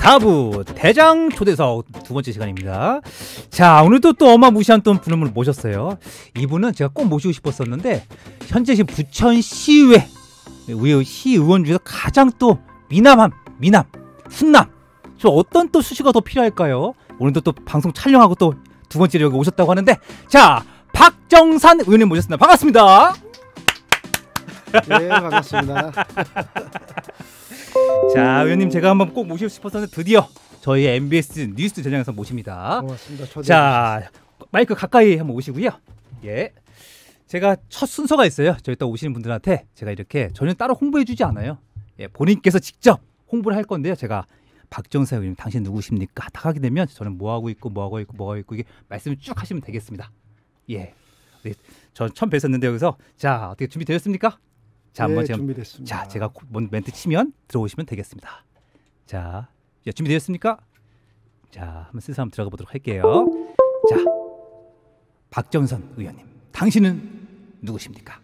4부 대장 초대석 두 번째 시간입니다. 자, 오늘도 또 어마무시한 또 분을 모셨어요. 이분은 제가 꼭 모시고 싶었었는데 현재 지금 부천 시의회 의회 시의원 중에서 가장 또 미남함, 미남, 훈남. 좀 어떤 또 수식어가 더 필요할까요? 오늘도 또 방송 촬영하고 또 두 번째로 여기 오셨다고 하는데 자, 박정산 의원님 모셨습니다. 반갑습니다. 네 반갑습니다. 자, 의원님 제가 한번 꼭 모시고 싶었었는데 드디어 저희 MBS 뉴스 전장에서 모십니다. 고맙습니다. 자, 마이크 가까이 한번 오시고요. 예. 제가 첫 순서가 있어요. 저희 또 오시는 분들한테 제가 이렇게 전혀 따로 홍보해 주지 않아요. 예, 본인께서 직접 홍보를 할 건데요. 제가 박정사 의원님 당신 누구십니까? 딱 하게 되면 저는 뭐 하고 있고 뭐 하고 있고 뭐 하고 있고 이게 말씀을 쭉 하시면 되겠습니다. 예. 네, 저 처음 뵀었는데 여기서 자 어떻게 준비되셨습니까? 자 한번 네, 제가 준비됐습니다. 자, 제가 멘트 치면 들어오시면 되겠습니다. 자, 자, 준비되셨습니까? 자, 한번 슬슬 한번 들어가 보도록 할게요. 자, 박정선 의원님, 당신은 누구십니까?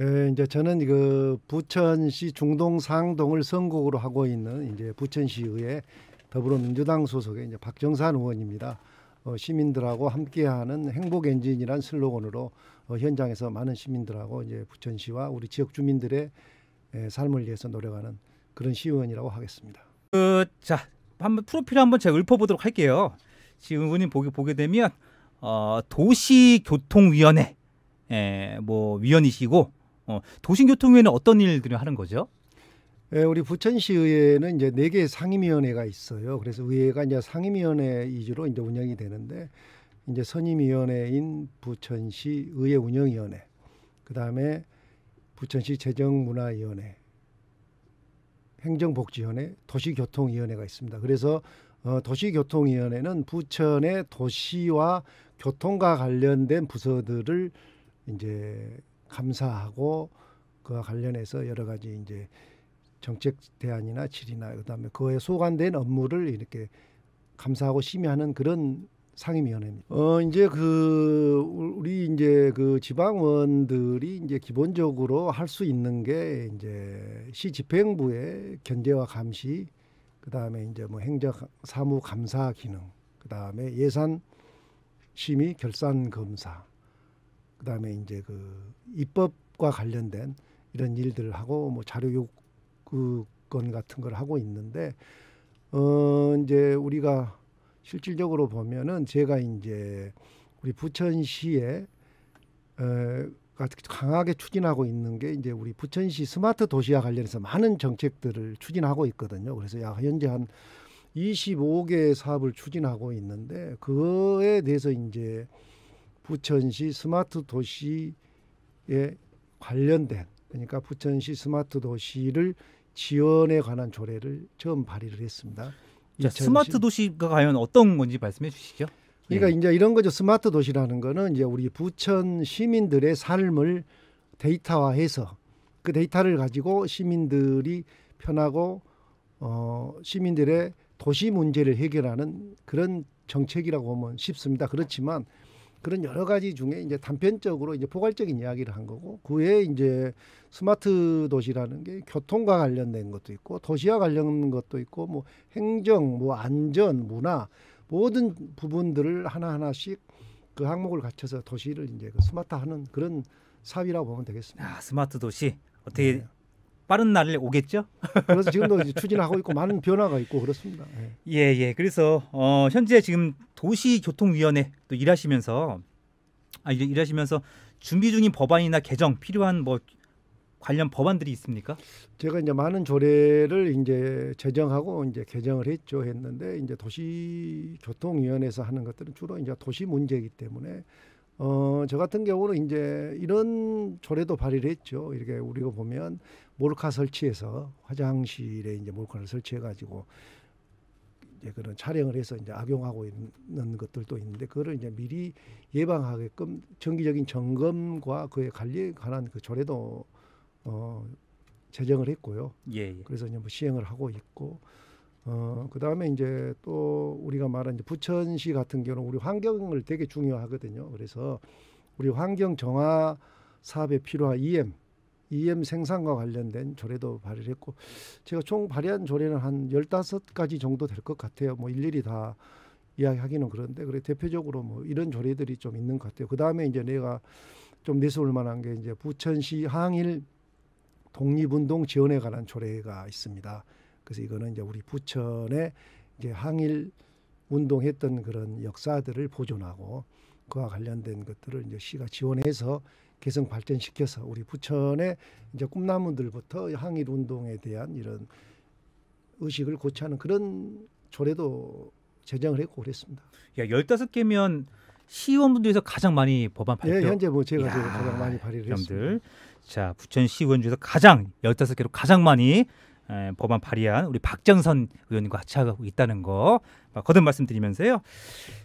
예, 이제 저는 그 부천시 중동 상동을 선곡으로 하고 있는 이제 부천시의회 더불어민주당 소속의 이제 박정산 의원입니다. 어, 시민들하고 함께하는 행복 엔진이란 슬로건으로 어, 현장에서 많은 시민들하고 이제 부천시와 우리 지역 주민들의 에, 삶을 위해서 노력하는 그런 시의원이라고 하겠습니다. 그, 자, 한번 프로필 한번 제가 읊어보도록 할게요. 지금 의원님 보게 보게 되면 어, 도시교통위원회, 에, 뭐 위원이시고 어, 도시교통위원회 어떤 일들을 하는 거죠? 예, 우리 부천시의회는 이제 네개 상임위원회가 있어요. 그래서 의회가 이제 상임위원회 위주로 이제 운영이 되는데 이제 선임위원회인 부천시 의회 운영위원회, 그 다음에 부천시 재정문화위원회, 행정복지위원회, 도시교통위원회가 있습니다. 그래서 어, 도시교통위원회는 부천의 도시와 교통과 관련된 부서들을 이제 감사하고 그와 관련해서 여러 가지 이제 정책 대안이나 질의나 그다음에 그에 소관된 업무를 이렇게 감사하고 심의하는 그런 상임위원회입니다. 어 이제 그 우리 이제 그 지방원들이 이제 기본적으로 할 수 있는 게 이제 시 집행부의 견제와 감시, 그다음에 이제 뭐 행정 사무 감사 기능, 그다음에 예산 심의 결산 검사, 그다음에 이제 그 입법과 관련된 이런 일들을 하고 뭐 자료 요구 건 같은 걸 하고 있는데 어 이제 우리가 실질적으로 보면은 제가 이제 우리 부천시에 어 강하게 추진하고 있는 게 이제 우리 부천시 스마트 도시와 관련해서 많은 정책들을 추진하고 있거든요. 그래서 약 현재 한 25개 사업을 추진하고 있는데 그거에 대해서 이제 부천시 스마트 도시에 관련된 그러니까 부천시 스마트 도시를 지원에 관한 조례를 처음 발의를 했습니다. 자, 2010 스마트 도시가 과연 어떤 건지 말씀해 주시죠. 그러니까 예. 이제 이런 거죠. 스마트 도시라는 거는 이제 우리 부천 시민들의 삶을 데이터화해서 그 데이터를 가지고 시민들이 편하고 어 시민들의 도시 문제를 해결하는 그런 정책이라고 보면 쉽습니다. 그렇지만 그런 여러 가지 중에 이제 단편적으로 이제 포괄적인 이야기를 한 거고 그 외에 이제 스마트 도시라는 게 교통과 관련된 것도 있고 도시와 관련된 것도 있고 뭐 행정, 뭐 안전, 문화 모든 부분들을 하나하나씩 그 항목을 갖춰서 도시를 이제 그 스마트하는 그런 사업이라고 보면 되겠습니다. 아, 스마트 도시 어떻게 네. 빠른 날을 오겠죠? 그래서 지금도 추진하고 있고 많은 변화가 있고 그렇습니다. 예. 예, 예. 그래서 어, 현재 지금 도시교통위원회 또 일하시면서 아, 일- 일하시면서 준비 중인 법안이나 개정 필요한 뭐 관련 법안들이 있습니까? 제가 이제 많은 조례를 이제 제정하고 이제 개정을 했죠 했는데 이제 도시교통위원회에서 하는 것들은 주로 이제 도시 문제이기 때문에 어 저 같은 경우는 이제 이런 조례도 발의를 했죠. 이렇게 우리가 보면 몰카 설치해서 화장실에 이제 몰카를 설치해 가지고 이제 그런 촬영을 해서 이제 악용하고 있는 것들도 있는데 그거를 이제 미리 예방하게끔 정기적인 점검과 그의 관리에 관한 그 조례도 어 제정을 했고요. 예, 예. 그래서 이제 뭐 시행을 하고 있고 어 그 다음에 이제 또 우리가 말한 부천시 같은 경우는 우리 환경을 되게 중요하거든요. 그래서 우리 환경 정화 사업에 필요한 EM EM 생산과 관련된 조례도 발의를 했고 제가 총 발의한 조례는 한 열다섯 가지 정도 될 것 같아요. 뭐 일일이 다 이야기하기는 그런데 그래 대표적으로 뭐 이런 조례들이 좀 있는 것 같아요. 그 다음에 이제 내가 좀 내세울 만한 게 이제 부천시 항일 독립운동 지원에 관한 조례가 있습니다. 그래서 이거는 이제 우리 부천에 이제 항일 운동했던 그런 역사들을 보존하고 그와 관련된 것들을 이제 시가 지원해서 개성 발전시켜서 우리 부천의 이제 꿈나무들부터 항일 운동에 대한 이런 의식을 고취하는 그런 조례도 제정을 했고 그랬습니다. 야, 15개면 시의원분들에서 가장 많이 법안 발표. 예, 현재 뭐 제가 가장 많이 발의를 했습니다. 자, 부천 시의원 중에서 가장 15개로 가장 많이 에, 법안 발의한 우리 박정선 의원님과 같이 하고 있다는 거 거듭 말씀드리면서요.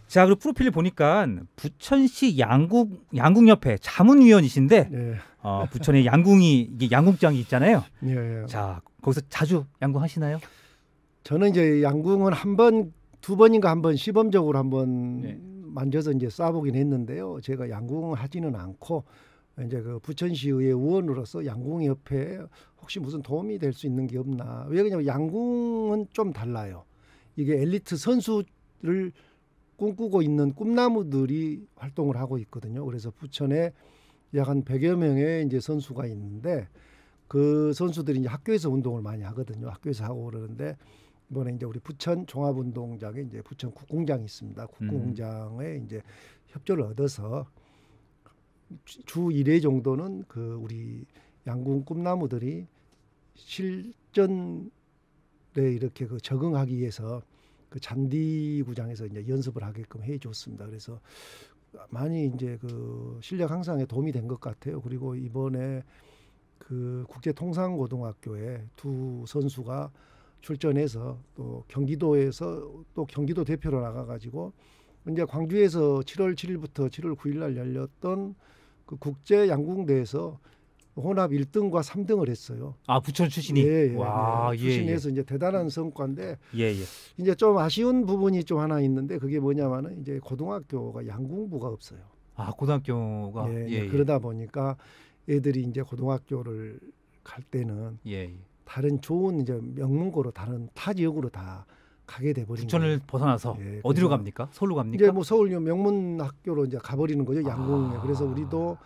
자, 그리고 프로필을 보니까 부천시 양국 양국협회 자문위원이신데 예, 어, 부천에 양궁이 이게 양궁장이 있잖아요. 예, 예. 자, 거기서 자주 양궁 하시나요? 저는 이제 양궁은 한 번, 두 번인가 한 번 시범적으로 한번 네. 만져서 이제 쏴보긴 했는데요. 제가 양궁을 하지는 않고 이제 그 부천시의회 의원으로서 양궁협회에 혹시 무슨 도움이 될 수 있는 게 없나. 왜 그러냐면 양궁은 좀 달라요. 이게 엘리트 선수를 꿈꾸고 있는 꿈나무들이 활동을 하고 있거든요. 그래서 부천에 약한 100여 명의 이제 선수가 있는데 그 선수들이 이제 학교에서 운동을 많이 하거든요. 학교에서 하고 그러는데 이번에 이제 우리 부천 종합운동장에 이제 부천 국궁장이 있습니다. 국궁장에 이제 협조를 얻어서 주- 주 1회 정도는 그 우리 양궁 꿈나무들이 실전에 이렇게 그 적응하기 위해서 그 잔디 구장에서 이제 연습을 하게끔 해 줬습니다. 그래서 많이 이제 그 실력 향상에 도움이 된 것 같아요. 그리고 이번에 그 국제통상고등학교에 두 선수가 출전해서 또 경기도에서 또 경기도 대표로 나가가지고 이제 광주에서 7월 7일부터 7월 9일 날 열렸던 그 국제 양궁 대에서 혼합 1등과 3등을 했어요. 아, 부천 출신이. 예, 예, 와, 예. 예, 예. 출신해서 이제 대단한 성과인데 예, 예. 이제 좀 아쉬운 부분이 좀 하나 있는데 그게 뭐냐면은 이제 고등학교가 양궁부가 없어요. 아, 고등학교가 예, 예, 예. 그러다 보니까 애들이 이제 고등학교를 갈 때는 예, 예. 다른 좋은 이제 명문고로 다른 타 지역으로 다 가게 돼 버린 부천을. 벗어나서 예, 어디로 갑니까? 서울로 갑니까? 이제 뭐 서울 명문 학교로 이제 가버리는 거죠 양궁에. 아, 그래서 우리도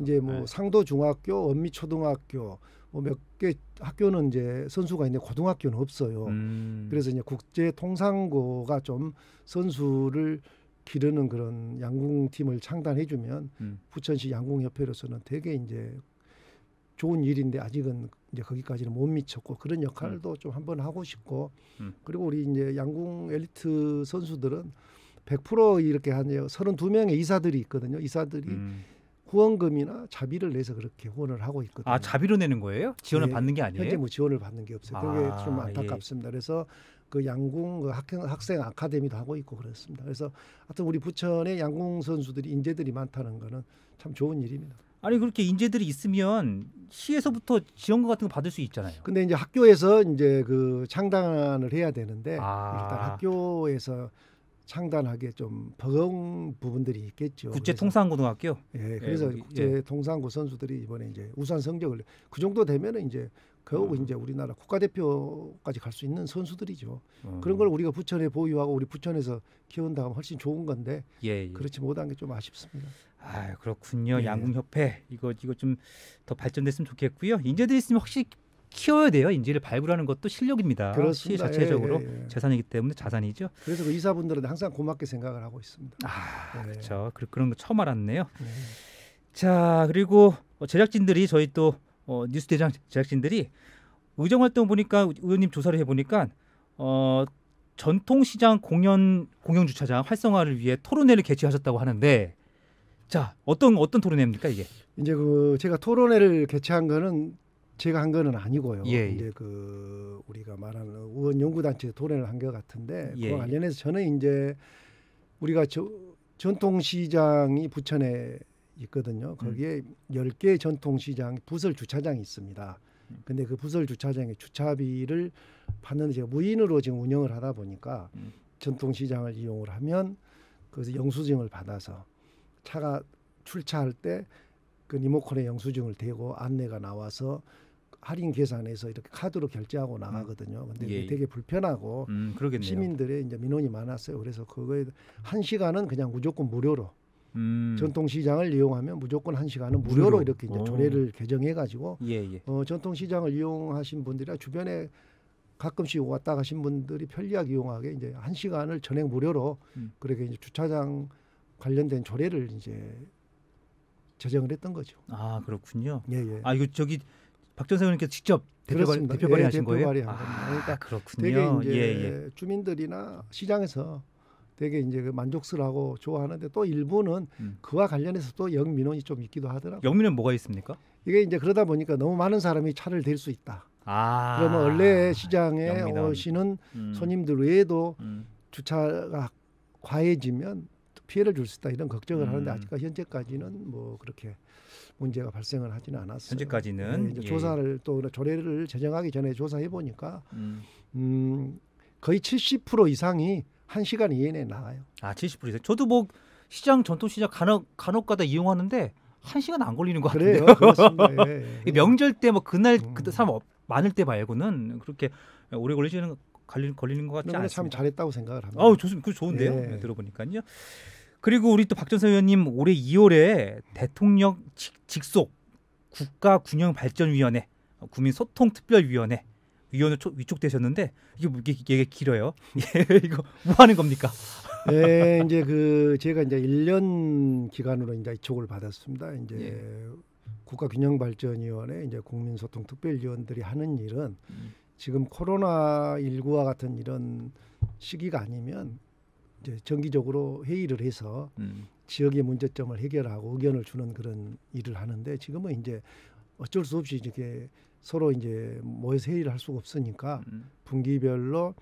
이제 뭐 네. 상도 중학교, 원미 초등학교 뭐 몇 개 학교는 이제 선수가 있는데 고등학교는 없어요. 음. 그래서 이제 국제 통상고가 좀 선수를 기르는 그런 양궁 팀을 창단해 주면 음. 부천시 양궁협회로서는 되게 이제 좋은 일인데 아직은 이제 거기까지는 못 미쳤고 그런 역할도 좀 한번 하고 싶고 음. 그리고 우리 이제 양궁 엘리트 선수들은 100% 이렇게 한 32명의 이사들이 있거든요. 이사들이 음. 후원금이나 자비를 내서 그렇게 후원을 하고 있거든요. 아, 자비로 내는 거예요? 지원을 예, 받는 게 아니에요? 현재 뭐 지원을 받는 게 없어요. 그게 아, 좀 예. 안타깝습니다. 그래서 그 양궁 그 학생, 학생 아카데미도 하고 있고 그렇습니다. 그래서 하여튼 우리 부천에 양궁 선수들이 인재들이 많다는 거는 참 좋은 일입니다. 아니 그렇게 인재들이 있으면 시에서부터 지원금 같은 거 받을 수 있잖아요. 근데 이제 학교에서 이제 그 창단을 해야 되는데 아. 일단 학교에서 창단하기에 좀 버거운 부분들이 있겠죠. 국제 그래서- 통상고등학교. 예, 그래서 우리- 국제 통상고 선수들이 이번에 이제 우수한 성적을 그 정도 되면은 이제 겨우 음. 이제 우리나라 국가대표까지 갈 수 있는 선수들이죠. 어. 그런 걸 우리가 부천에 보유하고 우리 부천에서 키운다면 훨씬 좋은 건데 예, 예. 그렇지 못한 게 좀 아쉽습니다. 아 그렇군요. 예. 양궁협회 이거 이거 좀 더 발전됐으면 좋겠고요. 인재들이 있으면 확실히 키워야 돼요. 인재를 발굴하는 것도 실력입니다. 시 그렇습니다. 자체적으로 예, 예, 예. 재산이기 때문에 자산이죠. 그래서 그 이사분들은 항상 고맙게 생각을 하고 있습니다. 아 네. 그렇죠. 그, 그런 거 처음 알았네요. 네. 자 그리고 어, 제작진들이 저희 또 어, 뉴스 대장 제작진들이 의정 활동 보니까 의원님 조사를 해 보니까 어, 전통시장 공연 공영 주차장 활성화를 위해 토론회를 개최하셨다고 하는데 자 어떤 어떤 토론회입니까 이게? 이제 그 제가 토론회를 개최한 거는 제가 한 거는 아니고요. 예, 예. 이제 그 우리가 말하는 의원 연구단체 토론을 한것 같은데 예, 예. 그와 관련해서 저는 이제 우리가 저, 전통시장이 부천에 있거든요. 거기에 열 10개 전통시장 부설 주차장이 있습니다. 근데 그 부설 주차장의 주차비를 받는 제가 무인으로 지금 운영을 하다 보니까 음. 전통시장을 이용을 하면 그래서 영수증을 받아서 차가 출차할 때 그 리모컨에 영수증을 대고 안내가 나와서 할인 계산해서 이렇게 카드로 결제하고 나가거든요. 근데 예, 이게 되게 불편하고 음. 시민들의 이제 민원이 많았어요. 그래서 그거에 한 시간은 그냥 무조건 무료로 음. 전통시장을 이용하면 무조건 한 시간은 무료로, 무료로. 이렇게 이제 오. 조례를 개정해가지고 예, 예. 어, 전통시장을 이용하신 분들이나 주변에 가끔씩 왔다 가신 분들이 편리하게 이용하게 이제 한 시간을 전액 무료로 음. 그렇게 이제 주차장 관련된 조례를 이제 제정을 했던 거죠. 아, 그렇군요. 예, 예. 아, 이거 저기 박전 의원님께서 직접 대표 발의, 그렇습니다. 대표 예, 발의하신 대표 거예요? 발의한 아. 그러니까 그렇군요. 되게 이제 예, 예. 주민들이나 시장에서 되게 이제 그 만족스러워하고 좋아하는데 또 일부는 음. 그와 관련해서 또 영민원이 좀 있기도 하더라고요. 영민은 뭐가 있습니까? 이게 이제 그러다 보니까 너무 많은 사람이 차를 댈 수 있다. 아. 그러면 원래 시장에 영민원. 오시는 음. 손님들 외에도 음. 주차가 과해지면 피해를 줄 수 있다 이런 걱정을 음. 하는데 아직까지 현재까지는 뭐 그렇게 문제가 발생을 하지는 않았어요. 현재까지는 네, 예. 조사를 또 조례를 제정하기 전에 조사해 보니까 음. 음, 거의 70% 이상이 한 시간 이내에 나와요. 아, 70% 이상. 저도 뭐 시장 전통 시장 간혹 간혹가다 이용하는데 한 시간 안 걸리는 것 그렇습니다. 예, 예. 이 명절 때 뭐 그날 음. 그때 사람 없- 많을 때 말고는 그렇게 오래 걸리지는 걸리, 걸리는 것 같지 그런데 참. 잘했다고 생각을 합니다. 아우 좋습니다. 그 좋은데요. 예. 네, 들어보니까요. 그리고 우리 또 박전서 의원님 올해 2월에 대통령 직, 직속 국가균형발전위원회 어, 국민소통특별위원회 초- 위촉되셨는데 이게 뭐 이게, 이게 길어요. 예, 이거 뭐 하는 겁니까? 예, 이제 그 제가 이제 1년 기간으로 이제 이촉을 받았습니다. 이제 예. 국가균형발전위원회 이제 국민소통특별위원들이 하는 일은 음. 지금 코로나 19와 같은 이런 시기가 아니면 정기적으로 회의를 해서 음, 지역의 문제점을 해결하고 의견을 주는 그런 일을 하는데 지금은 이제 어쩔 수 없이 이렇게 서로 이제 모여서 회의를 할 수가 없으니까 음, 분기별로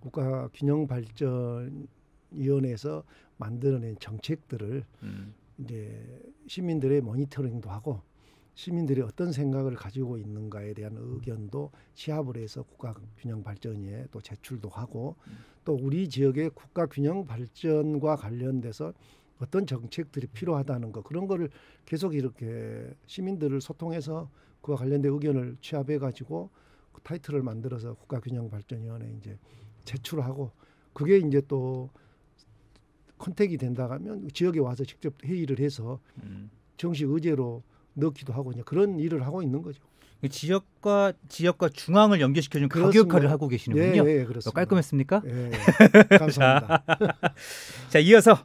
국가 균형 발전 위원회에서 만들어낸 정책들을 음, 이제 시민들의 모니터링도 하고 시민들이 어떤 생각을 가지고 있는가에 대한 의견도 시합을 해서 국가 균형 발전위에 또 제출도 하고 음. 또 우리 지역의 국가 균형 발전과 관련돼서 어떤 정책들이 필요하다는 거 그런 거를 계속 이렇게 시민들을 소통해서 그와 관련된 의견을 취합해 가지고 그 타이틀을 만들어서 국가 균형 발전위원회에 이제 제출하고 그게 이제 또 컨택이 된다 하면 지역에 와서 직접 회의를 해서 음. 정식 의제로 넣기도 하고 이제 그런 일을 하고 있는 거죠. 그 지역과 지역과 중앙을 연결시켜주는 가격. 역할을 하고 계시는군요. 예, 예, 어, 그렇습니다. 깔끔했습니까? 예, 예. 감사합니다. 자 이어서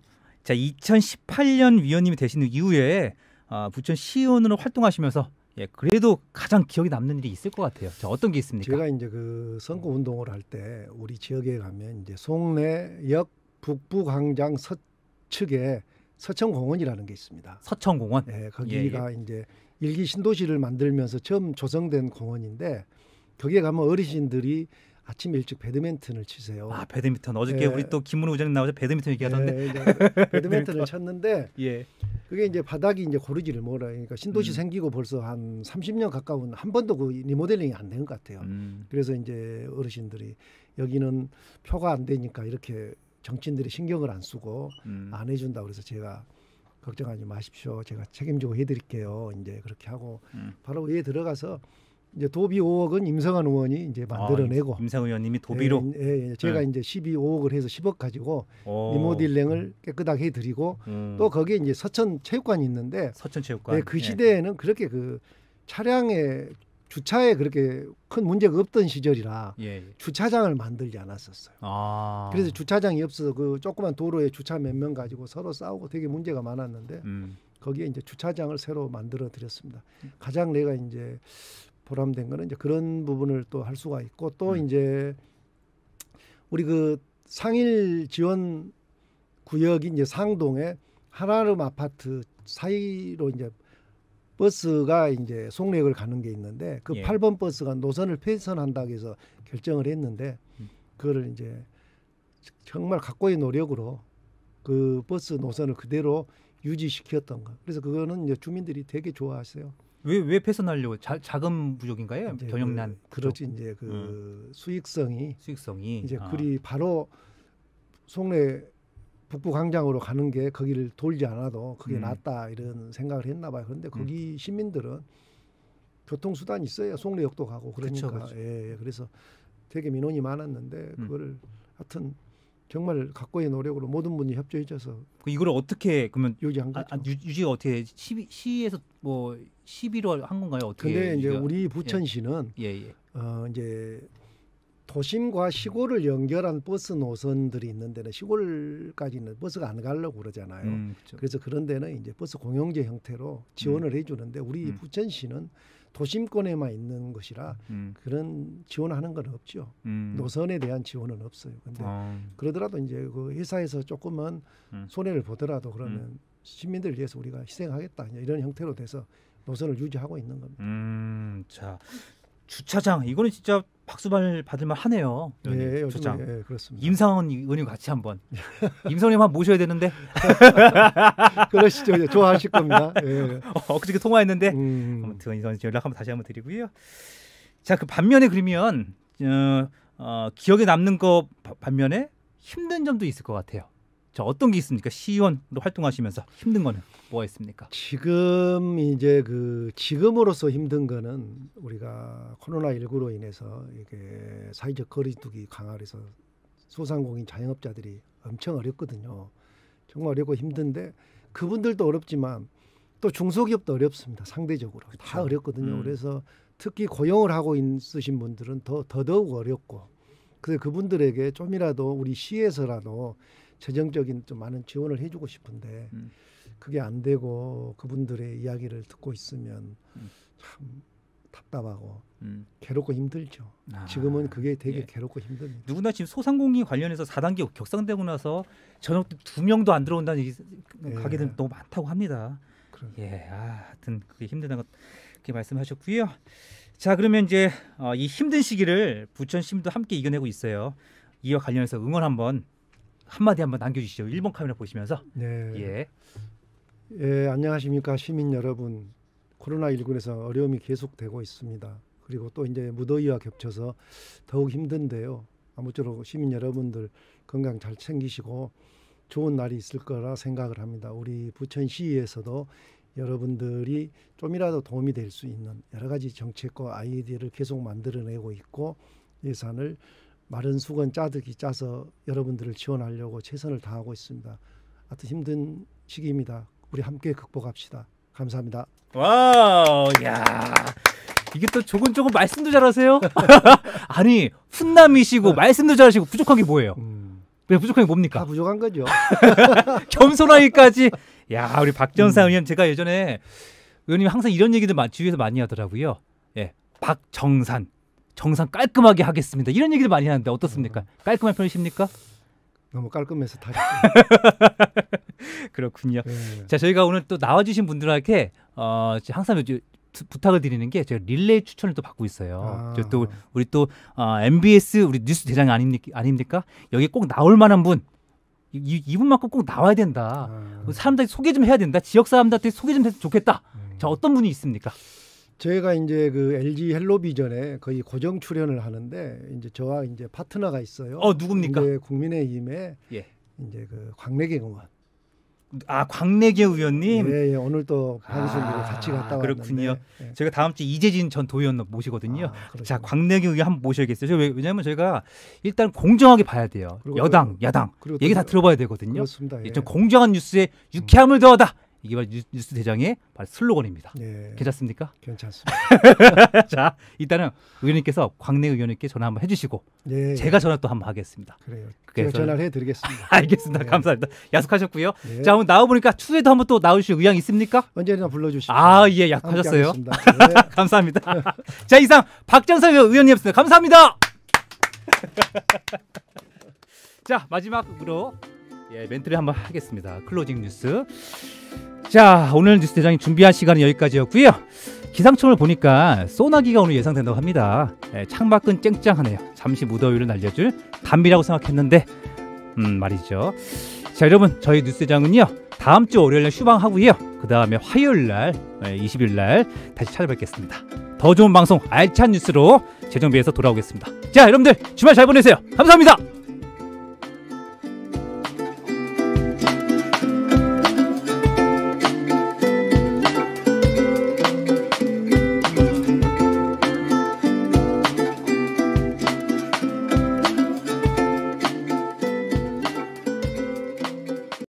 자 2018년 위원님이 되신 이후에 아, 부천 시의원으로 활동하시면서 예 그래도 가장 기억에 남는 일이 있을 것 같아요. 자 어떤 게 있습니까? 제가 이제 그 선거 운동을 할 때 우리 지역에 가면 이제 송내역 북부광장 서측에 서천공원이라는 게 있습니다. 서천공원. 예, 거기가 이제 일기 신도시를 만들면서 처음 조성된 공원인데 거기에 가면 어르신들이 아침 일찍 배드민턴을 치세요. 아 배드민턴 어저께 예. 우리 또 김문우 의장님 나와서 배드민턴 얘기하던데. 예, 배드민턴을 쳤는데 예. 그게 이제 바닥이 이제 고르지를 못해요. 그러니까 신도시 음. 생기고 벌써 한 30년 가까운 한 번도 그 리모델링이 안 된 것 같아요. 음. 그래서 이제 어르신들이 여기는 표가 안 되니까 이렇게 정치인들이 신경을 안 쓰고 음. 안 해준다 그래서 제가 걱정하지 마십시오. 제가 책임지고 해드릴게요. 이제 그렇게 하고 음. 바로 의회에 들어가서 이제 도비 5억은 임성한 의원이 이제 만들어내고 아, 임상 의원님이 도비로 예, 예, 예. 제가 네. 이제 12억을 해서 10억 가지고 어. 리모델링을 깨끗하게 해드리고 음. 또 거기에 이제 서천 체육관이 있는데 서천 체육관. 예, 그 예. 시대에는 그렇게 그 차량에 주차에 그렇게 큰 문제가 없던 시절이라 예. 예. 주차장을 만들지 않았었어요. 아. 그래서 주차장이 없어서 그 조그만 도로에 주차 몇 명 가지고 서로 싸우고 되게 문제가 많았는데 음. 거기에 이제 주차장을 새로 만들어 드렸습니다. 가장 내가 이제 보람된 거는 이제 그런 부분을 또 할 수가 있고 또 음. 이제 우리 그 상일 지원 구역이 이제 상동에 하나름 아파트 사이로 이제 버스가 이제 송내역을 가는 게 있는데 그 예. 8번 버스가 노선을 폐선한다고 해서 결정을 했는데 음. 그거를 이제 정말 각고의 노력으로 그 버스 노선을 그대로 유지시켰던 거. 그래서 그거는 이제 주민들이 되게 좋아하세요. 왜 왜 폐선하려고 자, 자금 부족인가요? 경영난 그, 그렇지 이제 그 수익성이 수익성이 이제 아. 그리 바로 송내 북부 광장으로 가는 게 거기를 돌지 않아도 그게 음. 낫다 이런 생각을 했나 봐요. 그런데 음. 거기 시민들은 교통수단이 있어요. 송내역도 가고 그러니까 그쵸, 그쵸. 예, 예. 그래서 되게 민원이 많았는데 음. 그거를 하여튼 정말 각고의 노력으로 모든 분이 협조해 줘서 그 이걸 어떻게 그러면 유지한 아, 거죠. 아, 유, 유지가 어떻게 시, 시에서 뭐 시비로 한 건가요? 어떻게? 근데 이제? 우리 부천시는 예 예. 어 이제 도심과 시골을 연결한 버스 노선들이 있는 데는 시골까지는 버스가 안 가려고 그러잖아요. 음, 그쵸. 그래서 그런 데는 이제 버스 공영제 형태로 지원을 해주는데 우리 음. 부천시는 도심권에만 있는 것이라 음, 그런 지원하는 건 없죠. 음. 노선에 대한 지원은 없어요. 근데 어, 그러더라도 이제 그 회사에서 조금은 음. 손해를 보더라도 그러면 시민들을 위해서 우리가 희생하겠다 이런 형태로 돼서 노선을 유지하고 있는 겁니다. 음, 자 주차장 이거는 진짜 박수발 받을만 하네요. 예, 요즘에 주차장. 예, 그렇습니다. 임상원 의원님 같이 한번 임상원님 한번 모셔야 되는데 그러시죠. 예, 좋아하실 겁니다. 예. 어, 그저께 통화했는데 음. 아무튼 이선 연락 한번 다시 한번 드리고요. 자, 그 반면에 그러면 어, 어, 기억에 남는 거 바- 반면에 힘든 점도 있을 것 같아요. 자, 어떤 게 있습니까? 시의원으로 활동하시면서 힘든 거는 뭐가 있습니까? 지금 이제 그 지금으로서 힘든 거는 우리가 코로나 19로 인해서 이게 사회적 거리두기 강화해서 소상공인 자영업자들이 엄청 어렵거든요. 정말 어렵고 힘든데 그분들도 어렵지만 또 중소기업도 어렵습니다. 상대적으로 다 그쵸. 어렵거든요. 음. 그래서 특히 고용을 하고 있으신 분들은 더 더더욱 어렵고 그래서 그분들에게 좀이라도 우리 시에서라도 재정적인 좀 많은 지원을 해주고 싶은데 음. 그게 안 되고 그분들의 이야기를 듣고 있으면 음. 참 답답하고 음. 괴롭고 힘들죠. 아, 지금은 그게 되게 예. 괴롭고 힘듭니다. 누구나 지금 소상공인 관련해서 4단계 격상되고 나서 저녁 때두 명도 안 들어온다는 예. 가게들 너무 많다고 합니다. 그런 예, 아, 하여튼 그게 힘들다는 것 그렇게 말씀하셨고요. 자, 그러면 이제 어, 이 힘든 시기를 부천 시민도 함께 이겨내고 있어요. 이와 관련해서 응원 한번 한마디 한번 남겨주시죠. 1번 카메라 보시면서 네. 예, 예, 안녕하십니까 시민 여러분. 코로나 19에서 어려움이 계속되고 있습니다. 그리고 또 이제 무더위와 겹쳐서 더욱 힘든데요. 아무쪼록 시민 여러분들 건강 잘 챙기시고 좋은 날이 있을 거라 생각을 합니다. 우리 부천시에서도 여러분들이 좀이라도 도움이 될 수 있는 여러 가지 정책과 아이디어를 계속 만들어내고 있고 예산을 마른 수건 짜듯이 짜서 여러분들을 지원하려고 최선을 다하고 있습니다. 하여튼 힘든 시기입니다. 우리 함께 극복합시다. 감사합니다. 와우, 야. 이게 또 조근조근 말씀도 잘하세요. 아니 훈남이시고 말씀도 잘하시고 부족한 게 뭐예요? 음, 왜 부족한 게다 뭡니까? 부족한 거죠. 겸손하기까지. 야, 우리 박정상 음. 의원 제가 예전에 의원님 항상 이런 얘기들 마- 주위에서 많이 하더라고요. 예, 박정산 정상 깔끔하게 하겠습니다. 이런 얘기를 많이 하는데 어떻습니까? 깔끔한 편이십니까? 너무 깔끔해서 다. 그렇군요. 예. 자, 저희가 오늘 또 나와주신 분들에게 어, 항상 요즘 부- 부탁을 드리는 게 제가 릴레이 추천을 또 받고 있어요. 아. 저또 우리 또 어, MBS 우리 뉴스 대장 아닙니까? 아닙니까? 여기 꼭 나올 만한 분 이, 이- 이분만큼 꼭 나와야 된다. 아, 사람들 소개 좀 해야 된다. 지역 사람들한테 소개 좀 했으면 좋겠다. 음. 자, 어떤 분이 있습니까? 제가 이제 그 LG 헬로비전에 거의 고정 출연을 하는데 이제 저와 이제 파트너가 있어요. 어, 누굽니까? 이제 국민의힘의 예. 이제 그 광래경 의원. 아, 광래계 의원님. 예, 예, 오늘 또 방송국에 아, 같이 갔다 왔는데. 그렇군요. 예. 제가 다음 주 이재진 전 도의원 모시거든요. 아. 자, 광래계 의원 한번 모셔야겠어요. 왜- 왜냐하면 저희가 일단 공정하게 봐야 돼요. 그리고 여당, 또- 야당 얘기 다 들어봐야 되거든요. 그렇습니다. 예. 좀 공정한 뉴스에 유쾌함을 더하다. 이게 바로 뉴- 뉴스 대장의 바로 슬로건입니다. 예, 괜찮습니까? 괜찮습니다. 자, 일단은 의원님께서 광래 의원님께 전화 한번 해주시고 예, 제가 전화 또 한번 하겠습니다. 그래요. 그래서- 전화를 해드리겠습니다. 알겠습니다. 네. 감사합니다. 약속하셨고요. 예. 자, 오늘 나와 보니까 추후에도 한번 또 나오실 의향 있습니까? 언제나 불러주십시오. 아, 예, 약속하셨어요. 하겠습니다. 예. 감사합니다. 자, 이상 박정석 의원님이었습니다. 감사합니다. 자, 마지막으로 예, 멘트를 한번 하겠습니다. closing 뉴스. 자, 오늘 뉴스 대장이 준비한 시간은 여기까지였고요. 기상청을 보니까 소나기가 오늘 예상된다고 합니다. 예, 창밖은 쨍쨍하네요. 잠시 무더위를 날려줄 담비라고 생각했는데, 음 말이죠. 자, 여러분 저희 뉴스 대장은요 다음 주 월요일 날 휴방하고요. 그 다음에 화요일 날, 예, 20일 날 다시 찾아뵙겠습니다. 더 좋은 방송 알찬 뉴스로 재정비해서 돌아오겠습니다. 자, 여러분들 주말 잘 보내세요. 감사합니다.